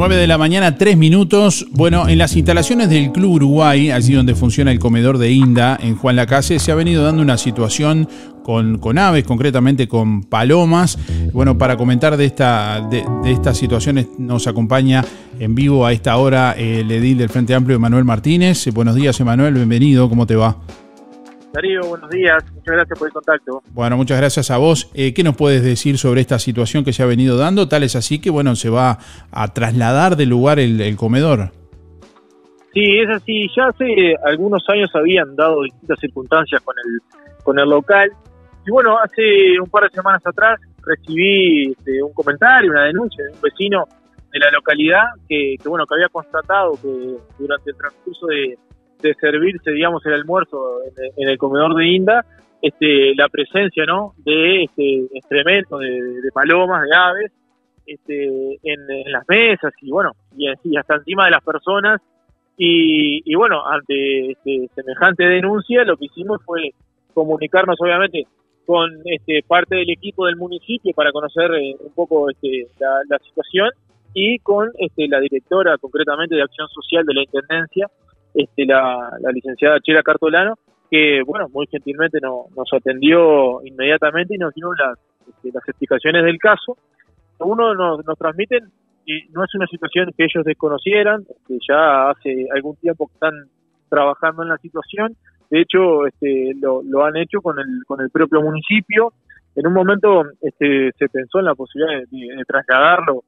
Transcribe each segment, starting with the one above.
9 de la mañana, 3 minutos. Bueno, en las instalaciones del Club Uruguay, allí donde funciona el comedor de Inda, en Juan Lacase, se ha venido dando una situación con, con aves, concretamente con palomas. Bueno, para comentar de, esta, de, estas situaciones nos acompaña en vivo a esta hora el edil del Frente Amplio, Emanuel Martínez. Buenos días, Emanuel, bienvenido, ¿cómo te va? Darío, buenos días. Muchas gracias por el contacto. Bueno, muchas gracias a vos. Eh, ¿Qué nos puedes decir sobre esta situación que se ha venido dando? Tal es así que, bueno, se va a trasladar del lugar el, comedor. Sí, es así. Ya hace algunos años habían dado distintas circunstancias con el, con el local. Y bueno, hace un par de semanas atrás recibí este, un comentario, una denuncia de un vecino de la localidad que, que, bueno, que había constatado que durante el transcurso de, de servirse, digamos, el almuerzo en, el comedor de Inda, este, la presencia, ¿no? De este excremento, de, palomas, de aves, este, en, las mesas y bueno, y, hasta encima de las personas. Y, bueno, ante este, semejante denuncia, lo que hicimos fue comunicarnos, obviamente, con este, parte del equipo del municipio para conocer eh, un poco este, la, la, situación y con este, la directora concretamente de Acción Social de la Intendencia, este, la, licenciada Chela Cartolano, que, bueno, muy gentilmente nos atendió inmediatamente y nos dio las, este, las explicaciones del caso. Uno nos, nos transmiten y no es una situación que ellos desconocieran, que ya hace algún tiempo que están trabajando en la situación. De hecho, este, lo, lo han hecho con el, con el propio municipio. En un momento este, se pensó en la posibilidad de, trasladarlo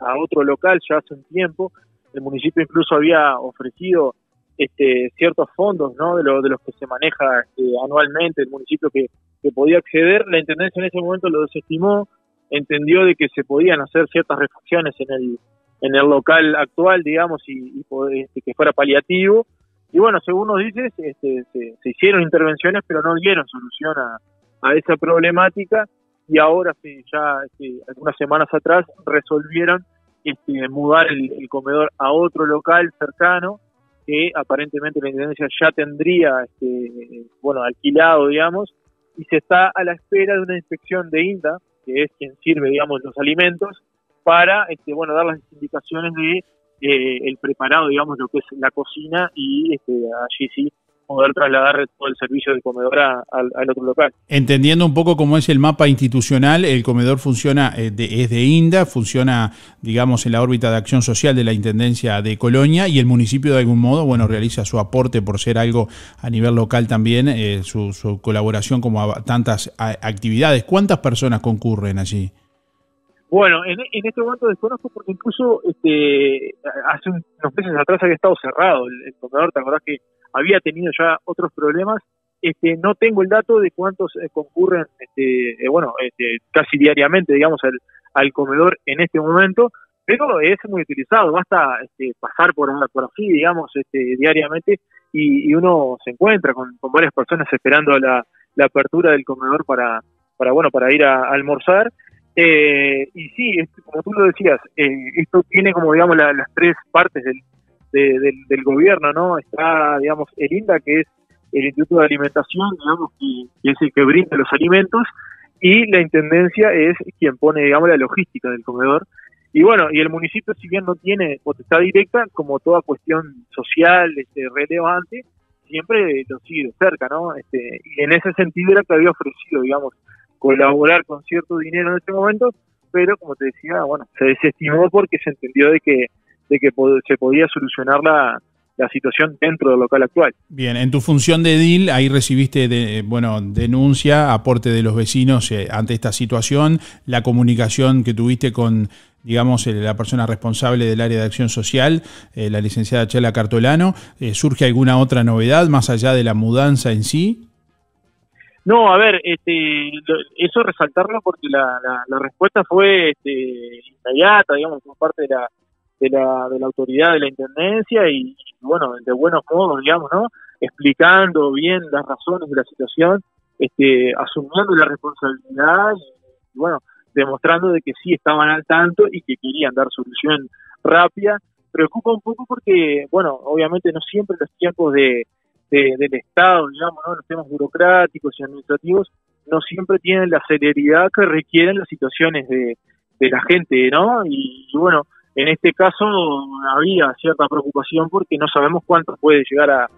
a otro local ya hace un tiempo. El municipio incluso había ofrecido este, ciertos fondos ¿no? de, de los que se maneja este, anualmente el municipio que, podía acceder. La Intendencia en ese momento lo desestimó, entendió de que se podían hacer ciertas refacciones en el, el local actual, digamos, y, este, que fuera paliativo. Y bueno, según nos dices, este, se, hicieron intervenciones, pero no dieron solución a, esa problemática. Y ahora, sí, ya este, algunas semanas atrás, resolvieron este, mudar el comedor a otro local cercano que aparentemente la Intendencia ya tendría, este, bueno, alquilado, digamos, y se está a la espera de una inspección de INDA, que es quien sirve, digamos, los alimentos, para, este, bueno, dar las indicaciones de eh, el preparado, digamos, lo que es la cocina y este, allí sí poder trasladar todo el servicio del comedor al, otro local. Entendiendo un poco cómo es el mapa institucional, el comedor funciona, eh, es de INDA, funciona, digamos, en la órbita de acción social de la Intendencia de Colonia y el municipio de algún modo, bueno, realiza su aporte por ser algo a nivel local también, eh, su, colaboración como a tantas actividades. ¿Cuántas personas concurren allí? Bueno, en, este momento desconozco porque incluso este, hace unos meses atrás había estado cerrado el, comedor, ¿te acordás que había tenido ya otros problemas. Este, no tengo el dato de cuántos eh, concurren, este, eh, bueno, este, casi diariamente, digamos, al, al comedor en este momento, pero es muy utilizado, basta este, pasar por, por así, digamos, este, diariamente y, uno se encuentra con, varias personas esperando la, la, apertura del comedor para, para, bueno, para ir a, almorzar. Eh, y sí, como tú lo decías, esto tiene como, digamos, las tres partes del, del, gobierno, ¿no? Está, digamos, el INDA, que es el Instituto de Alimentación, digamos, que, es el que brinda los alimentos, y la Intendencia es quien pone, digamos, la logística del comedor. Y bueno, y el municipio, si bien no tiene potestad directa, como toda cuestión social este, relevante, siempre lo sigue de cerca, ¿no? Este, y en ese sentido era que había ofrecido, digamos, colaborar con cierto dinero en este momento, pero como te decía, bueno, se desestimó porque se entendió de que de que se podía solucionar la, situación dentro del local actual. Bien, en tu función de edil, ahí recibiste, de, bueno, denuncia, aporte de los vecinos eh, ante esta situación, la comunicación que tuviste con, digamos, la persona responsable del área de acción social, eh, la licenciada Chela Cartolano. Eh, ¿Surge alguna otra novedad más allá de la mudanza en sí? No, a ver, este, eso resaltarlo porque la, la, respuesta fue este, inmediata, digamos, por parte de la de la, de la autoridad de la intendencia y, bueno, de buenos modos, digamos, ¿no? Explicando bien las razones de la situación, este, asumiendo la responsabilidad y, bueno, demostrando de que sí estaban al tanto y que querían dar solución rápida. Preocupa un poco porque, bueno, obviamente no siempre los tiempos de, del Estado, digamos, ¿no? los temas burocráticos y administrativos, no siempre tienen la celeridad que requieren las situaciones de, de la gente, ¿no? y bueno, en este caso había cierta preocupación porque no sabemos cuánto puede llegar a,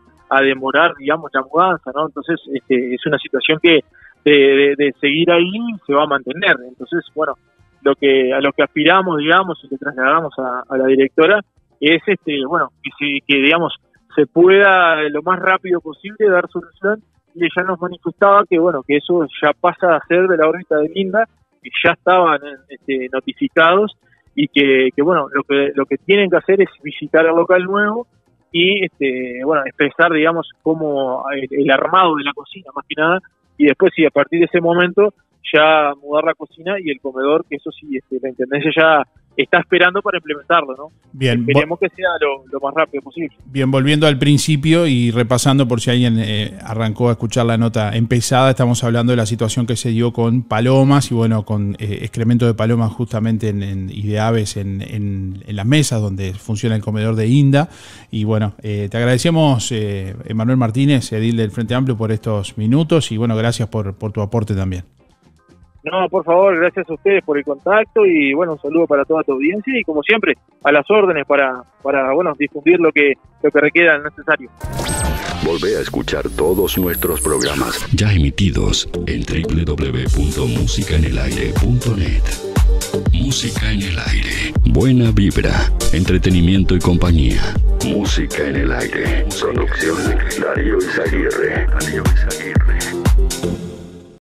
demorar, digamos, la mudanza, ¿no? Entonces, este, es una situación que de, seguir ahí se va a mantener. Entonces, bueno, lo que a lo que aspiramos, digamos, y que trasladamos a, la directora es, este, bueno, que, que digamos se pueda lo más rápido posible dar solución y ella nos manifestaba que bueno que eso ya pasa a ser de la órbita de Linda que ya estaban este, notificados y que, que, bueno lo que lo que tienen que hacer es visitar el local nuevo y este bueno expresar digamos cómo el, armado de la cocina más que nada y después sí a partir de ese momento ya mudar la cocina y el comedor que eso sí este, la intendencia ya está esperando para implementarlo, ¿no? Bien. Esperemos que sea lo, más rápido posible. Bien, volviendo al principio y repasando por si alguien eh, arrancó a escuchar la nota empezada, estamos hablando de la situación que se dio con palomas y bueno, con eh, excremento de palomas justamente en, y de aves en, en, las mesas donde funciona el comedor de Inda. Y bueno, eh, te agradecemos, Emanuel Martínez, edil del Frente Amplio, por estos minutos y bueno, gracias por, por tu aporte también. No, por favor, gracias a ustedes por el contacto y bueno, un saludo para toda tu audiencia y como siempre, a las órdenes para, para bueno, difundir lo que, lo que requiera necesario. Volvé a escuchar todos nuestros programas ya emitidos en www.musicaenelaire.net. Música en el aire. Buena vibra, entretenimiento y compañía. Música en el aire. Producción Darío Izaguirre. Darío Izaguirre.